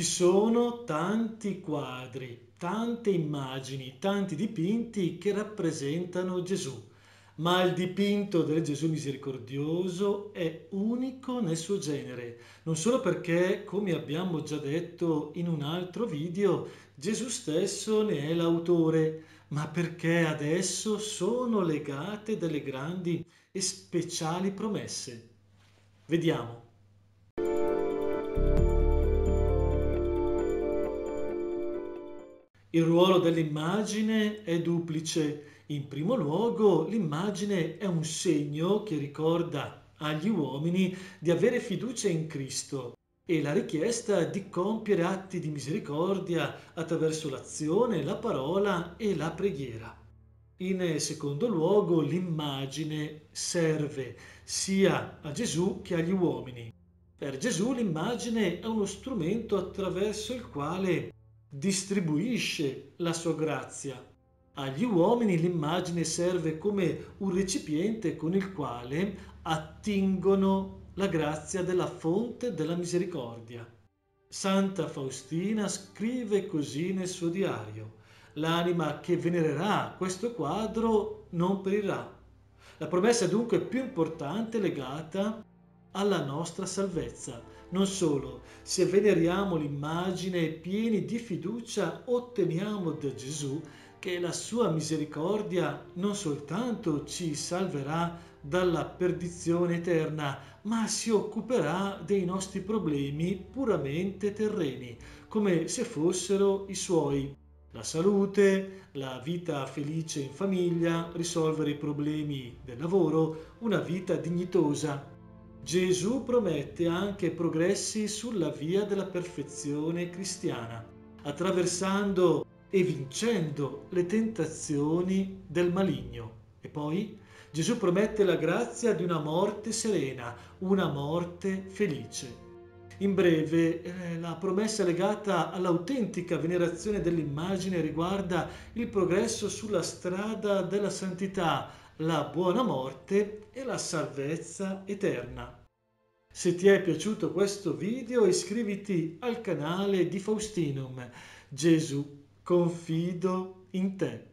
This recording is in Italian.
Ci sono tanti quadri, tante immagini, tanti dipinti che rappresentano Gesù, ma il dipinto del Gesù misericordioso è unico nel suo genere, non solo perché, come abbiamo già detto in un altro video, Gesù stesso ne è l'autore, ma perché adesso sono legate delle grandi e speciali promesse. Vediamo. Il ruolo dell'immagine è duplice. In primo luogo, l'immagine è un segno che ricorda agli uomini di avere fiducia in Cristo e la richiesta di compiere atti di misericordia attraverso l'azione, la parola e la preghiera. In secondo luogo, l'immagine serve sia a Gesù che agli uomini. Per Gesù l'immagine è uno strumento attraverso il quale distribuisce la sua grazia. Agli uomini l'immagine serve come un recipiente con il quale attingono la grazia della fonte della misericordia. Santa Faustina scrive così nel suo diario. L'anima che venererà questo quadro non perirà. La promessa dunque più importante legata alla nostra salvezza. Non solo, se veneriamo l'immagine pieni di fiducia, otteniamo da Gesù che la sua misericordia non soltanto ci salverà dalla perdizione eterna, ma si occuperà dei nostri problemi puramente terreni, come se fossero i suoi. La salute, la vita felice in famiglia, risolvere i problemi del lavoro, una vita dignitosa. Gesù promette anche progressi sulla via della perfezione cristiana, attraversando e vincendo le tentazioni del maligno. E poi Gesù promette la grazia di una morte serena, una morte felice. In breve, eh, la promessa legata all'autentica venerazione dell'immagine riguarda il progresso sulla strada della santità, la buona morte e la salvezza eterna. Se ti è piaciuto questo video iscriviti al canale di Faustinum. Gesù, confido in te.